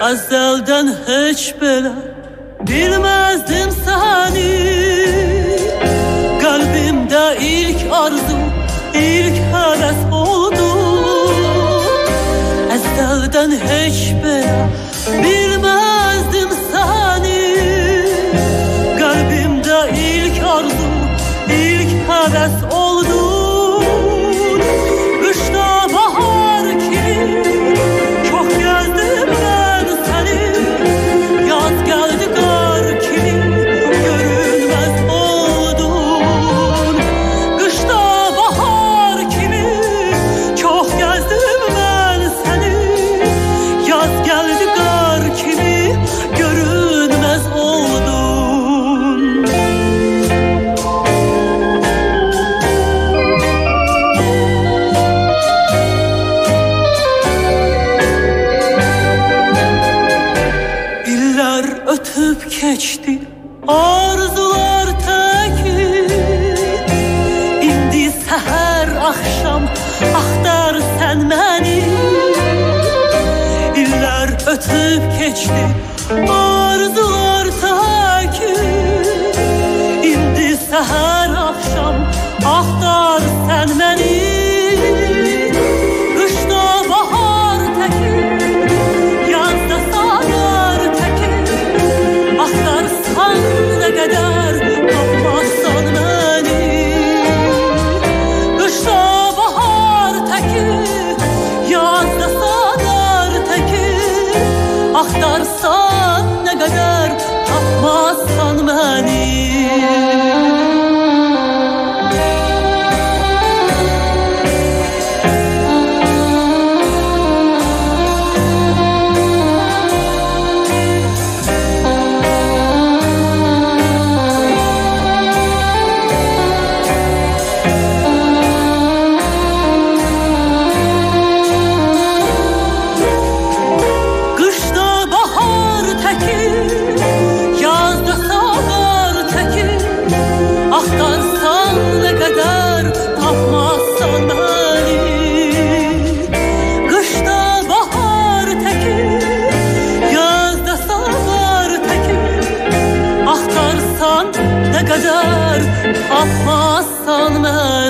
Azaldan hiç belə bilmezdim seni. Kalbimde ilk arzu, ilk heves oldu. Azaldan hiç belə heves İller ötüp geçti arzular teki İndi seher akşam axtar sen beni. İller ötüp geçti arzular teki İndi seher akşam axtar sen beni Ahtansan ne kadar tapmazsan hali Kışta bahar teki, yazda sahar teki. Ahtansan ne kadar tapmazsan hali